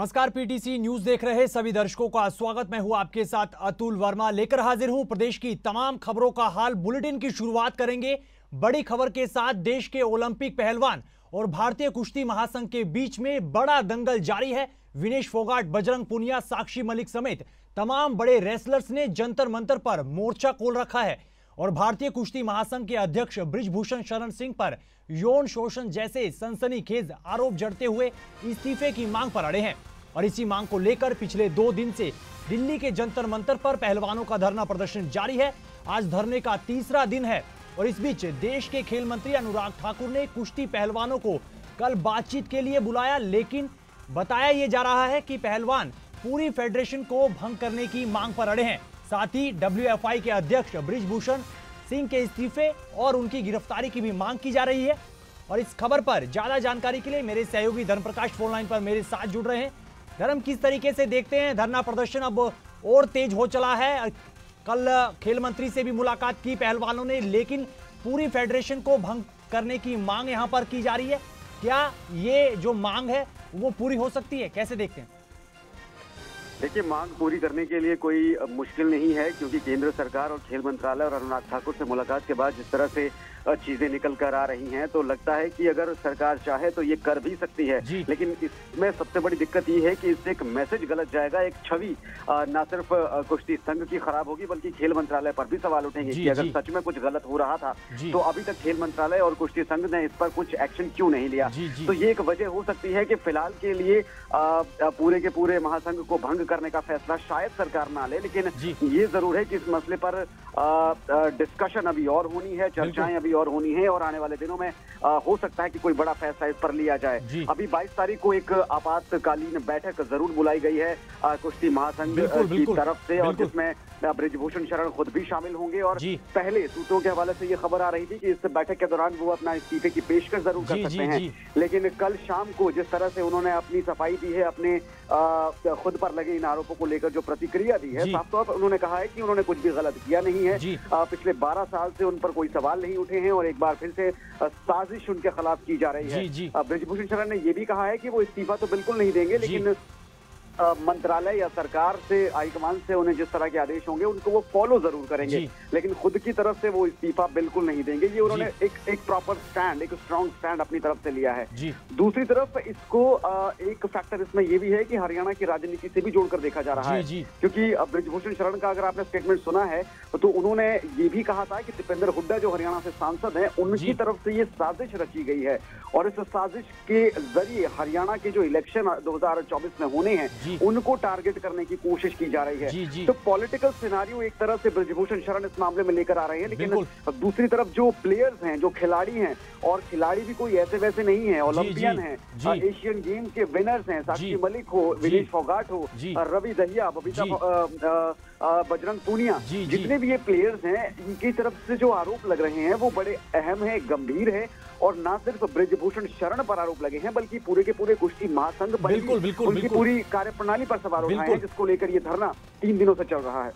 नमस्कार PTC news देख रहे सभी दर्शकों का स्वागत। मैं हूँ आपके साथ अतुल वर्मा। लेकर हाजिर हूँ प्रदेश की तमाम खबरों का हाल। बुलेटिन की शुरुआत करेंगे बड़ी खबर के साथ। देश के ओलंपिक पहलवान और भारतीय कुश्ती महासंघ के बीच में बड़ा दंगल जारी है। विनेश फोगाट, बजरंग पुनिया, साक्षी मलिक समेत तमाम बड़े रेसलर्स ने जंतर मंतर पर मोर्चा खोल रखा है। और भारतीय कुश्ती महासंघ के अध्यक्ष ब्रिजभूषण शरण सिंह पर यौन शोषण जैसे सनसनीखेज आरोप जड़ते हुए इस्तीफे की मांग पर अड़े हैं। और इसी मांग को लेकर पिछले दो दिन से दिल्ली के जंतर मंतर पर पहलवानों का धरना प्रदर्शन जारी है। आज धरने का तीसरा दिन है और इस बीच देश के खेल मंत्री अनुराग ठाकुर ने कुश्ती पहलवानों को कल बातचीत के लिए बुलाया, लेकिन बताया ये जा रहा है कि पहलवान पूरी फेडरेशन को भंग करने की मांग पर अड़े हैं। साथ ही डब्ल्यूएफआई के अध्यक्ष ब्रिजभूषण सिंह के इस्तीफे और उनकी गिरफ्तारी की भी मांग की जा रही है। और इस खबर पर ज़्यादा जानकारी के लिए मेरे सहयोगी धर्म प्रकाश फ़ोन लाइन पर मेरे साथ जुड़ रहे हैं। धर्म किस तरीके से देखते हैं? धरना प्रदर्शन अब और तेज हो चला है। कल खेल मंत्री से भी मुलाकात की पहलवानों ने, लेकिन पूरी फेडरेशन को भंग करने की मांग यहाँ पर की जा रही है। क्या ये जो मांग है, वो पूरी हो सकती है? कैसे देखते हैं? देखिए मांग पूरी करने के लिए कोई मुश्किल नहीं है क्योंकि केंद्र सरकार और खेल मंत्रालय और अनुराग ठाकुर से मुलाकात के बाद जिस तरह से चीज़ें निकल कर आ रही हैं तो लगता है कि अगर सरकार चाहे तो ये कर भी सकती है। लेकिन इसमें सबसे बड़ी दिक्कत ये है कि इससे एक मैसेज गलत जाएगा एक छवि न सिर्फ़ कुश्ती संघ की खराब होगी बल्कि खेल मंत्रालय पर भी सवाल उठेंगे कि अगर सच में कुछ गलत हो रहा था तो अभी तक खेल मंत्रालय और कुश्ती संघ ने इस पर कुछ एक्शन क्यों नहीं लिया? तो ये एक वजह हो सकती है कि फ़िलहाल के लिए पूरे के पूरे महासंघ को भंग करने का फैसला शायद सरकार ना ले लेकिन ये ज़रूर है कि इस मसले पर डिस्कशन अभी और होनी है चर्चाएँ अभी और होनी है और आने वाले दिनों में आ, हो सकता है कि कोई बड़ा फैसला इस पर लिया जाए। अभी 22 तारीख को एक आपातकालीन बैठक ज़रूर बुलाई गई है कुश्ती महासंघ की तरफ़ से और जिसमें ब्रिजभूषण शरण खुद भी शामिल होंगे और पहले सूत्रों के हवाले से ये खबर आ रही थी कि इस बैठक के दौरान वो अपना इस्तीफे की पेशकश ज़रूर कर सकते हैं। लेकिन कल शाम को जिस तरह से उन्होंने अपनी सफ़ाई दी है अपने खुद पर लगे इन आरोपों को लेकर जो प्रतिक्रिया दी है साफ़ तौर पर उन्होंने कहा है कि उन्होंने कुछ भी गलत किया नहीं है। पिछले 12 साल से उन पर कोई सवाल नहीं उठे हैं और एक बार फिर से साजिश उनके खिलाफ की जा रही है। ब्रजभूषण शरण ने यह भी कहा है कि वो इस्तीफा तो बिल्कुल नहीं देंगे लेकिन मंत्रालय या सरकार से हाईकमान से उन्हें जिस तरह के आदेश होंगे उनको वो फॉलो ज़रूर करेंगे। लेकिन खुद की तरफ़ से वो इस्तीफा बिल्कुल नहीं देंगे। ये उन्होंने एक एक प्रॉपर स्टैंड एक स्ट्रॉन्ग स्टैंड अपनी तरफ़ से लिया है। दूसरी तरफ़ इसको एक फैक्टर इसमें ये भी है कि हरियाणा की राजनीति से भी जोड़कर देखा जा रहा है। क्योंकि ब्रिजभूषण शरण का अगर आपने स्टेटमेंट सुना है तो उन्होंने ये भी कहा था कि दीपेंद्र हुड्डा जो हरियाणा से सांसद है उनकी तरफ़ से ये साजिश रची गई है। और इस साजिश के ज़रिए हरियाणा के जो इलेक्शन 2024 में होने हैं उनको टारगेट करने की कोशिश की जा रही है। जी, जी. तो पॉलिटिकल सिनारियो एक तरह से ब्रजभूषण शरण इस मामले में लेकर आ रहे हैं लेकिन दूसरी तरफ़ जो प्लेयर्स हैं जो खिलाड़ी हैं और खिलाड़ी भी कोई ऐसे वैसे नहीं है ओलंपियन है एशियन गेम्स के विनर्स हैं साक्षी मलिक हो विनेश फोगाट हो रवि दहिया बबीता बजरंग पूनिया जितने भी ये प्लेयर्स हैं इनकी तरफ़ से जो आरोप लग रहे हैं वो बड़े अहम है गंभीर है और ना सिर्फ़ ब्रजभूषण शरण पर आरोप लगे हैं बल्कि पूरे के पूरे कुश्ती महासंघ बिल्कुल बिल्कुल उनकी पूरी कार्यप्रणाली पर सवाल उठाए हैं जिसको लेकर ये धरना तीन दिनों से चल रहा है।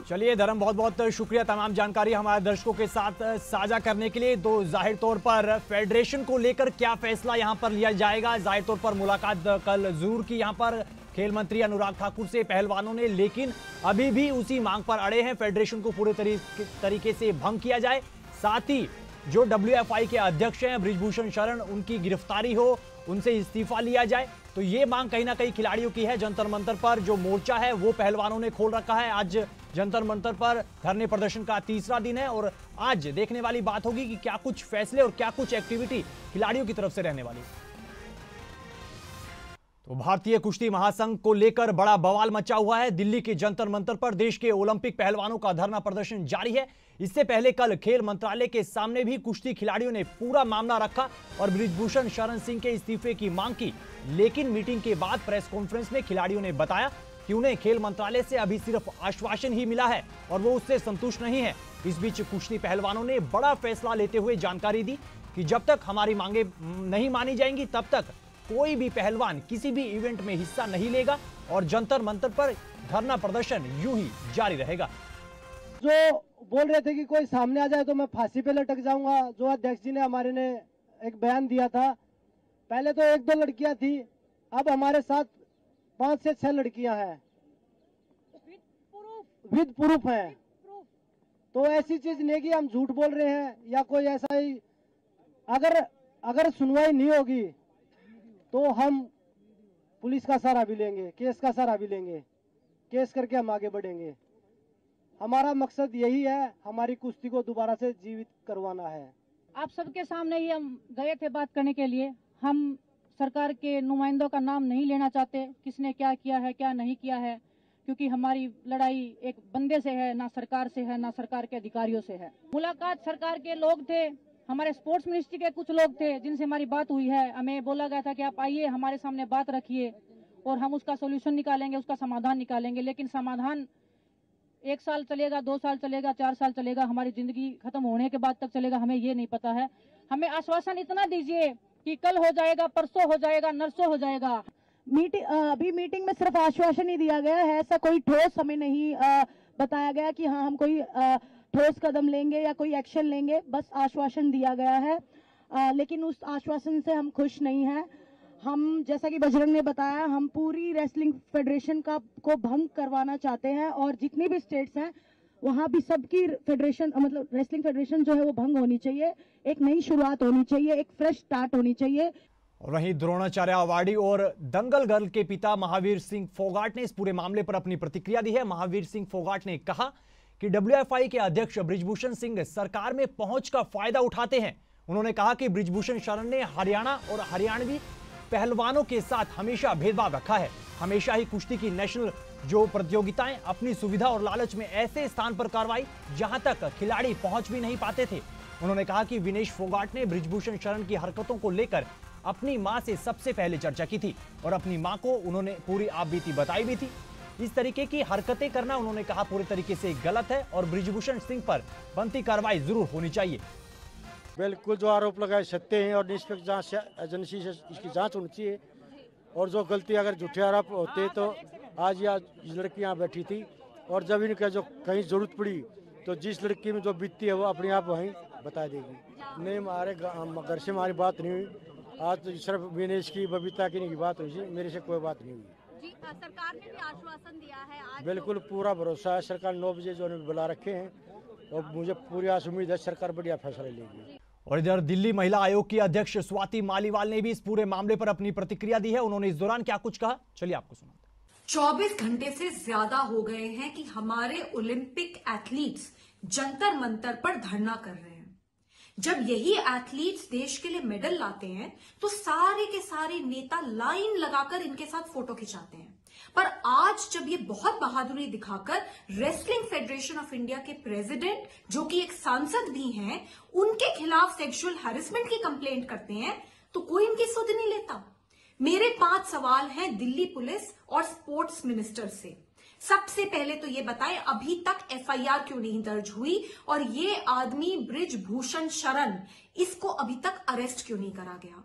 चलिए धर्म बहुत बहुत शुक्रिया तमाम जानकारी हमारे दर्शकों के साथ साझा करने के लिए। तो ज़ाहिर तौर पर फेडरेशन को लेकर क्या फैसला यहाँ पर लिया जाएगा? ज़ाहिर तौर पर मुलाकात कल ज़रूर की यहाँ पर। खेल मंत्री अनुराग ठाकुर से पहलवानों ने लेकिन अभी भी उसी मांग पर अड़े हैं। फेडरेशन को पूरे तरीके से भंग किया जाए। साथ ही जो डब्ल्यूएफआई के अध्यक्ष हैं ब्रिजभूषण शरण उनकी गिरफ्तारी हो उनसे इस्तीफा लिया जाए। तो ये मांग कहीं ना कहीं खिलाड़ियों की है जंतर मंतर पर। जो मोर्चा है, वो पहलवानों ने खोल रखा है। आज जंतर मंतर पर धरने प्रदर्शन का तीसरा दिन है और आज देखने वाली बात होगी कि क्या कुछ फैसले और क्या कुछ एक्टिविटी खिलाड़ियों की तरफ़ से रहने वाली। तो भारतीय कुश्ती महासंघ को लेकर बड़ा बवाल मचा हुआ है। दिल्ली के जंतर मंतर पर देश के ओलंपिक पहलवानों का धरना प्रदर्शन जारी है। इससे पहले कल खेल मंत्रालय के सामने भी कुश्ती खिलाड़ियों ने पूरा मामला रखा और ब्रिजभूषण शरण सिंह के इस्तीफे की मांग की। लेकिन मीटिंग के बाद प्रेस कॉन्फ्रेंस में खिलाड़ियों ने बताया कि उन्हें खेल मंत्रालय से अभी सिर्फ़ आश्वासन ही मिला है और वो उससे संतुष्ट नहीं है। इस बीच कुश्ती पहलवानों ने बड़ा फैसला लेते हुए जानकारी दी कि जब तक हमारी मांगे नहीं मानी जाएँगी, तब तक कोई भी पहलवान किसी भी इवेंट में हिस्सा नहीं लेगा और जंतर मंतर पर धरना प्रदर्शन यूँ ही जारी रहेगा। जो बोल रहे थे कि कोई सामने आ जाए तो मैं फांसी पे लटक जाऊँगा, जो अध्यक्ष जी ने हमारे ने एक बयान दिया था। पहले तो एक दो लड़कियाँ थी, अब हमारे साथ पाँच से छह लड़कियाँ हैं। विद प्रूफ हैं। तो ऐसी चीज़ नहीं कि हम झूठ बोल रहे हैं या कोई ऐसा ही। अगर अगर सुनवाई नहीं होगी तो हम पुलिस का सहारा भी लेंगे, केस का सहारा भी लेंगे, केस करके हम आगे बढ़ेंगे। हमारा मकसद यही है, हमारी कुश्ती को दोबारा से जीवित करवाना है। आप सबके सामने ही हम गए थे बात करने के लिए। हम सरकार के नुमाइंदों का नाम नहीं लेना चाहते, किसने क्या किया है, क्या नहीं किया है, क्योंकि हमारी लड़ाई एक बंदे से है, ना सरकार से है, ना सरकार के अधिकारियों से है। मुलाकात सरकार के लोग थे, हमारे स्पोर्ट्स मिनिस्ट्री के कुछ लोग थे, जिनसे हमारी बात हुई है। हमें बोला गया था कि आप आइए, हमारे सामने बात रखिए, और हम उसका सोल्यूशन निकालेंगे, उसका समाधान निकालेंगे। लेकिन समाधान एक साल चलेगा दो साल चलेगा चार साल चलेगा हमारी ज़िंदगी खत्म होने के बाद तक चलेगा हमें ये नहीं पता है। हमें आश्वासन इतना दीजिए कि कल हो जाएगा परसों हो जाएगा नरसों हो जाएगा। मीटिंग अभी मीटिंग में सिर्फ़ आश्वासन ही दिया गया है ऐसा कोई ठोस हमें नहीं अ, बताया गया कि हाँ हम कोई ठोस कदम लेंगे या कोई एक्शन लेंगे बस आश्वासन दिया गया है। अ, लेकिन उस आश्वासन से हम खुश नहीं हैं। हम, जैसा कि बजरंग ने बताया, हम पूरी रेसलिंग फेडरेशन का, को भंग करवाना चाहते हैं और जितनी भी स्टेट्स हैं, वहाँ भी सबकी फेडरेशन मतलब रेसलिंग फेडरेशन जो है वो भंग होनी चाहिए। एक नई शुरुआत होनी चाहिए, एक फ्रेश स्टार्ट होनी चाहिए। और वहीं द्रोणाचार्य अवार्डी और दंगल गर्ल के पिता महावीर सिंह फोगाट ने इस पूरे मामले पर अपनी प्रतिक्रिया दी है। महावीर सिंह फोगाट ने कहा कि डब्ल्यूएफआई के अध्यक्ष ब्रिजभूषण सिंह सरकार में पहुँच का फ़ायदा उठाते हैं। उन्होंने कहा कि ब्रिजभूषण शरण ने हरियाणा और हरियाणवी पहलवानों के साथ हमेशा भेदभाव रखा है। हमेशा ही कुश्ती की नेशनल जो प्रतियोगिताएँ अपनी सुविधा और लालच में ऐसे स्थान पर कार्रवाई जहाँ तक खिलाड़ी पहुँच भी नहीं पाते थे। उन्होंने कहा कि विनेश फोगाट ने ब्रिजभूषण शरण की हरकतों को लेकर अपनी माँ से सबसे पहले चर्चा की थी और अपनी माँ को उन्होंने पूरी आपबीती बताई भी थी। इस तरीके की हरकतें करना, उन्होंने कहा, पूरे तरीके से गलत है और ब्रिजभूषण सिंह पर बनती कार्रवाई ज़रूर होनी चाहिए। बिल्कुल जो आरोप लगाए सत्य हैं और निष्पक्ष जाँच एजेंसी से इसकी जाँच होनी चाहिए। और जो गलती अगर झूठे आरोप होते तो आज या लड़की यहाँ बैठी थी और जब इनका जो कहीं ज़रूरत पड़ी तो जिस लड़की में जो बीतती है वो अपने आप वहीं बता देगी। नहीं हमारे घर से हमारी बात नहीं हुई। आज तो सिर्फ़ विनेश की बबीता की नहीं बात हुई मेरे से कोई बात नहीं हुई। जी सरकार ने भी आश्वासन दिया है आज बिल्कुल पूरा भरोसा है। सरकार नौ बजे जो बुला रखे हैं और मुझे पूरी आस उम्मीद है सरकार बढ़िया फैसला लेगी। और इधर दिल्ली महिला आयोग की अध्यक्ष स्वाति मालीवाल ने भी इस पूरे मामले पर अपनी प्रतिक्रिया दी है। उन्होंने इस दौरान क्या कुछ कहा? चलिए आपको सुनाते हैं। 24 घंटे से ज़्यादा हो गए हैं कि हमारे ओलंपिक एथलीट्स जंतर मंतर पर धरना कर रहे हैं। जब यही एथलीट्स देश के लिए मेडल लाते हैं तो सारे के सारे नेता लाइन लगाकर इनके साथ फ़ोटो खिंचाते हैं। पर आज जब ये बहुत बहादुरी दिखाकर रेसलिंग फेडरेशन ऑफ़ इंडिया के प्रेसिडेंट जो कि एक सांसद भी हैं, उनके खिलाफ सेक्सुअल हैरेसमेंट की कंप्लेंट करते हैं तो कोई इनकी सुध नहीं लेता। मेरे पाँच सवाल हैं दिल्ली पुलिस और स्पोर्ट्स मिनिस्टर से। सबसे पहले तो ये बताएँ, अभी तक एफआईआर क्यों नहीं दर्ज हुई? और ये आदमी ब्रिज भूषण शरण, इसको अभी तक अरेस्ट क्यों नहीं करा गया?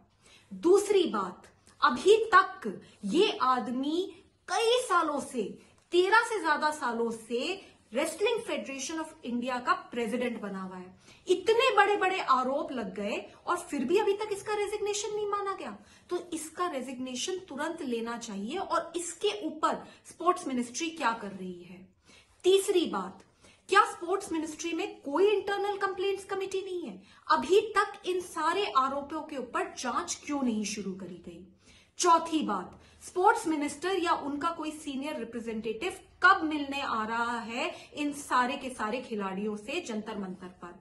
दूसरी बात, अभी तक ये आदमी कई सालों से, तेरह से ज़्यादा सालों से रेसलिंग फेडरेशन ऑफ़ इंडिया का प्रेसिडेंट बना हुआ है। इतने बड़े बड़े आरोप लग गए और फिर भी अभी तक इसका रेजिग्नेशन नहीं माना गया। तो इसका रेजिग्नेशन तुरंत लेना चाहिए और इसके ऊपर स्पोर्ट्स मिनिस्ट्री क्या कर रही है? तीसरी बात, क्या स्पोर्ट्स मिनिस्ट्री में कोई इंटरनल कंप्लेंट्स कमेटी नहीं है? अभी तक इन सारे आरोपों के ऊपर जाँच क्यों नहीं शुरू करी गई? चौथी बात स्पोर्ट्स मिनिस्टर या उनका कोई सीनियर रिप्रेजेंटेटिव कब मिलने आ रहा है इन सारे के सारे खिलाड़ियों से जंतर मंतर पर?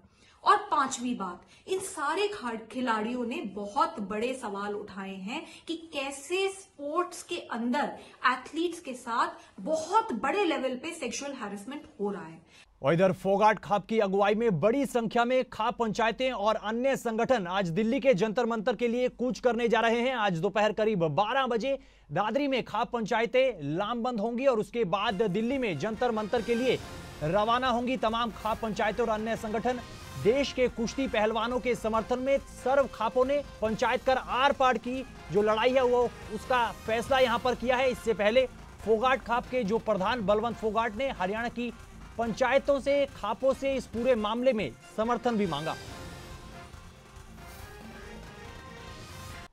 और पांचवी बात, इन सारे खिलाड़ियों ने बहुत बड़े सवाल उठाए हैं कि कैसे स्पोर्ट्स के अंदर एथलीट्स के साथ बहुत बड़े लेवल पे सेक्सुअल हैरेसमेंट हो रहा है। और इधर फोगाट खाप की अगुवाई में बड़ी संख्या में खाप पंचायतें और अन्य संगठन आज दिल्ली के जंतर मंतर के लिए कूच करने जा रहे हैं। आज दोपहर करीब 12 बजे दादरी में खाप पंचायतें लामबंद होंगी और उसके बाद दिल्ली में जंतर मंतर के लिए रवाना होंगी तमाम खाप पंचायतें और अन्य संगठन। देश के कुश्ती पहलवानों के समर्थन में सर्व खापों ने पंचायत कर आर पार की। जो लड़ाई है वो उसका फैसला यहाँ पर किया है। इससे पहले फोगाट खाप के जो प्रधान बलवंत फोगाट ने हरियाणा की पंचायतों से, खापों से इस पूरे मामले में समर्थन भी मांगा।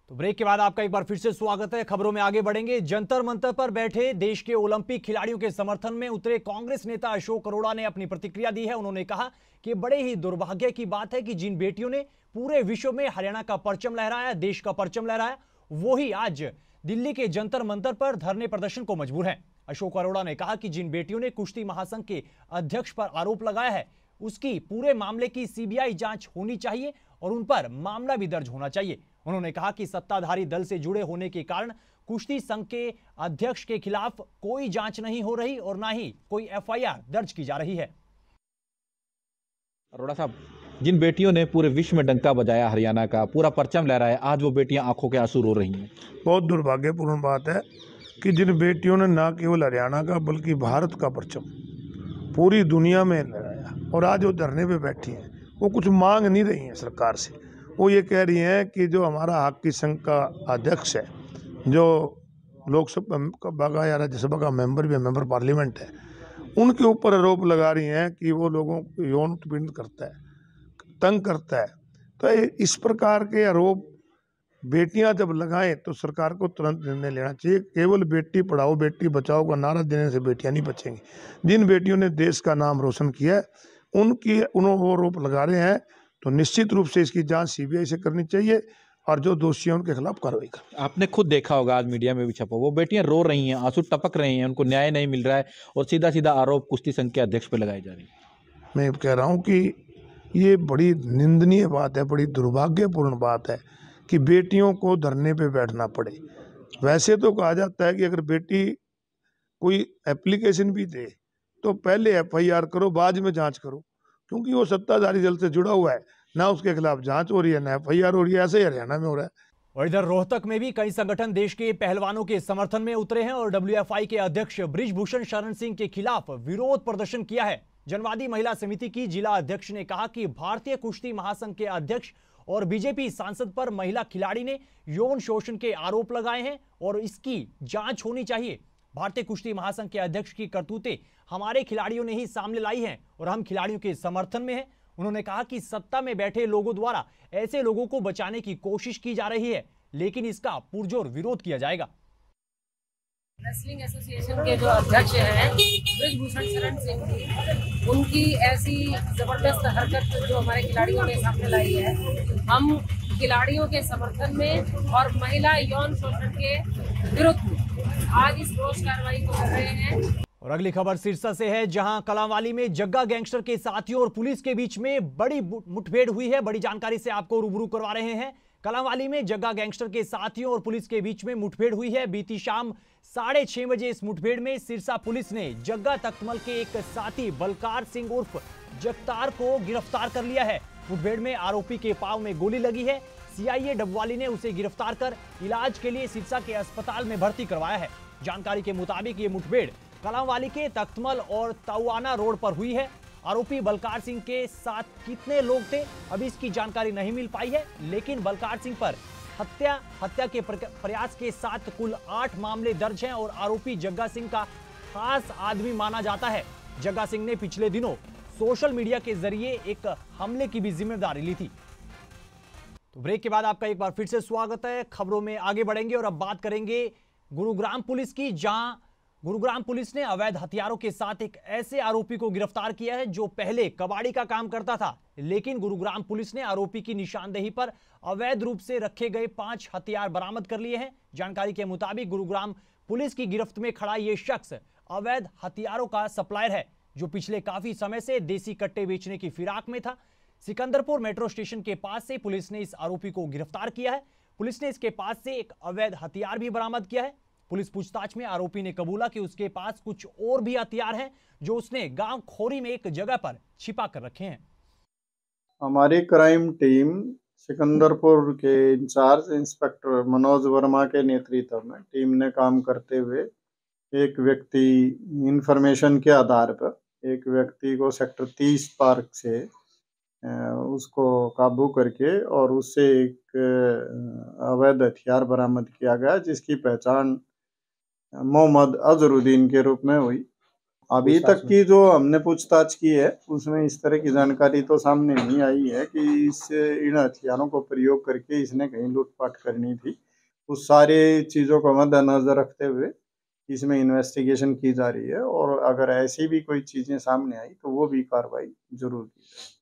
तो ब्रेक के बाद आपका एक बार फिर से स्वागत है। खबरों में आगे बढ़ेंगे। जंतर मंतर पर बैठे देश के ओलंपिक खिलाड़ियों के समर्थन में उतरे कांग्रेस नेता अशोक अरोड़ा ने अपनी प्रतिक्रिया दी है। उन्होंने कहा कि बड़े ही दुर्भाग्य की बात है कि जिन बेटियों ने पूरे विश्व में हरियाणा का परचम लहराया, देश का परचम लहराया, वो ही आज दिल्ली के जंतर मंतर पर धरने प्रदर्शन को मजबूर है। अशोक अरोड़ा ने कहा कि जिन बेटियों ने कुश्ती महासंघ के अध्यक्ष पर आरोप लगाया है उसकी पूरे मामले की सीबीआई जाँच होनी चाहिए और उन पर मामला भी दर्ज होना चाहिए। उन्होंने कहा कि सत्ताधारी दल से जुड़े होने के कारण कुश्ती संघ के अध्यक्ष के खिलाफ कोई जाँच नहीं हो रही और ना ही कोई एफआईआर दर्ज की जा रही है। अरोड़ा साहब जिन बेटियों ने पूरे विश्व में डंका बजाया हरियाणा का पूरा परचम लहराया आज वो बेटियाँ आँखों के आँसू रो रही हैं। बहुत दुर्भाग्यपूर्ण बात है। कि जिन बेटियों ने ना केवल हरियाणा का बल्कि भारत का परचम पूरी दुनिया में लहराया और आज वो धरने पे बैठी हैं, वो कुछ मांग नहीं रही हैं सरकार से। वो ये कह रही हैं कि जो हमारा हॉकी संघ का अध्यक्ष है, जो लोकसभा का या राज्यसभा का मेंबर भी है, मेंबर पार्लियामेंट है, उनके ऊपर आरोप लगा रही हैं कि वो लोगों को यौन उत्पीड़न करता है, तंग करता है। तो इस प्रकार के आरोप बेटियाँ जब लगाएँ तो सरकार को तुरंत निर्णय लेना चाहिए। केवल बेटी पढ़ाओ बेटी बचाओ का नारा देने से बेटियाँ नहीं बचेंगी। जिन बेटियों ने देश का नाम रोशन किया है उनकी उन्होंने आरोप लगा रहे हैं तो निश्चित रूप से इसकी जाँच सीबीआई से करनी चाहिए और जो दोषी हैं उनके खिलाफ कार्रवाई कर आपने खुद देखा होगा आज मीडिया में भी छपा वो बेटियाँ रो रही हैं आँसू टपक रही हैं उनको न्याय नहीं मिल रहा है और सीधा सीधा आरोप कुश्ती संघ के अध्यक्ष पर लगाई जा रही है। मैं कह रहा हूँ कि ये बड़ी निंदनीय बात है बड़ी दुर्भाग्यपूर्ण बात है। कि बेटियों को धरने पे बैठना पड़े। वैसे तो कहा जाता है कि अगर बेटी कोई एप्लीकेशन भी दे तो पहले एफआईआर करो, बाद में जाँच करो, क्योंकि वो सत्ताधारी दल से जुड़ा हुआ है, ना उसके खिलाफ जाँच हो रही है, ना एफ़ हो रही है, ऐसे ही हरियाणा में हो रहा है। और इधर रोहतक में भी कई संगठन देश के पहलवानों के समर्थन में उतरे हैं, और डब्ल्यूएफआई के अध्यक्ष ब्रिजभूषण शरण सिंह के खिलाफ विरोध प्रदर्शन किया है। जनवादी महिला समिति की जिला अध्यक्ष ने कहा कि भारतीय कुश्ती महासंघ के अध्यक्ष और बीजेपी सांसद पर महिला खिलाड़ी ने यौन शोषण के आरोप लगाए हैं और इसकी जाँच होनी चाहिए। भारतीय कुश्ती महासंघ के अध्यक्ष की करतूतें हमारे खिलाड़ियों ने ही सामने लाई हैं और हम खिलाड़ियों के समर्थन में हैं। उन्होंने कहा कि सत्ता में बैठे लोगों द्वारा ऐसे लोगों को बचाने की कोशिश की जा रही है, लेकिन इसका पुरजोर विरोध किया जाएगा। रेसलिंग एसोसिएशन के जो अध्यक्ष हैं, ब्रिजभूषण शरण सिंह जी, उनकी ऐसी ज़बरदस्त हरकत जो हमारे खिलाड़ियों ने सामने लाई है। हम खिलाड़ियों के समर्थन में और महिला यौन शोषण के विरुद्ध आज इस रोष कार्रवाई को कर रहे हैं। और अगली खबर सिरसा से है, जहाँ कलावाली में जग्गा गैंगस्टर के साथियों और पुलिस के बीच में बड़ी मुठभेड़ हुई है। बड़ी जानकारी से आपको रूबरू करवा रहे हैं। कलावाली में जग्गा गैंगस्टर के साथियों और पुलिस के बीच में मुठभेड़ हुई है। बीती शाम साढ़े छह बजे इस मुठभेड़ में सिरसा पुलिस ने जग्गा तख्तमल के एक साथी बलकार सिंह उर्फ़ जगतार को गिरफ़्तार कर लिया है। मुठभेड़ में आरोपी के पाव में गोली लगी है। सीआईए डबवाली ने उसे गिरफ़्तार कर इलाज के लिए सिरसा के अस्पताल में भर्ती करवाया है। जानकारी के मुताबिक ये मुठभेड़ कलावाली के तख्तमल और तवाना रोड पर हुई है। आरोपी बलकार सिंह के साथ कितने लोग थे, अभी इसकी जानकारी नहीं मिल पाई है, लेकिन बलकार सिंह पर हत्या हत्या के प्रयास के साथ कुल आठ मामले दर्ज हैं और आरोपी जग्गा सिंह का खास आदमी माना जाता है। जग्गा सिंह ने पिछले दिनों सोशल मीडिया के ज़रिए एक हमले की भी ज़िम्मेदारी ली थी। तो ब्रेक के बाद आपका एक बार फिर से स्वागत है। खबरों में आगे बढ़ेंगे और अब बात करेंगे गुरुग्राम पुलिस की, जहाँ गुरुग्राम पुलिस ने अवैध हथियारों के साथ एक ऐसे आरोपी को गिरफ़्तार किया है जो पहले कबाड़ी का काम करता था। लेकिन गुरुग्राम पुलिस ने आरोपी की निशानदेही पर अवैध रूप से रखे गए पाँच हथियार बरामद कर लिए हैं। जानकारी के मुताबिक गुरुग्राम पुलिस की गिरफ्त में खड़ा ये शख्स अवैध हथियारों का सप्लायर है, जो पिछले काफ़ी समय से देसी कट्टे बेचने की फिराक में था। सिकंदरपुर मेट्रो स्टेशन के पास से पुलिस ने इस आरोपी को गिरफ़्तार किया है। पुलिस ने इसके पास से एक अवैध हथियार भी बरामद किया है। पुलिस पूछताछ में आरोपी ने कबूला कि उसके पास कुछ और भी हथियार हैं, जो उसने गाँव खोरी में एक जगह पर छिपा कर रखे हैं। हमारी क्राइम टीम सिकंदरपुर के इंचार्ज इंस्पेक्टर मनोज वर्मा के नेतृत्व में टीम ने काम करते हुए एक व्यक्ति इंफॉर्मेशन के आधार पर, एक व्यक्ति को सेक्टर तीस पार्क से उसको काबू करके और उससे एक अवैध हथियार बरामद किया गया, जिसकी पहचान मोहम्मद अजरुद्दीन के रूप में हुई। अभी तक की जो हमने पूछताछ की है उसमें इस तरह की जानकारी तो सामने नहीं आई है कि इस इन हथियारों को प्रयोग करके इसने कहीं लूटपाट करनी थी। उस सारे चीज़ों को मद्देनजर रखते हुए इसमें इन्वेस्टिगेशन की जा रही है और अगर ऐसी भी कोई चीज़ें सामने आई तो वो भी कार्रवाई ज़रूर की जाएगी।